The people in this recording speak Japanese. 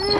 Mm-hmm.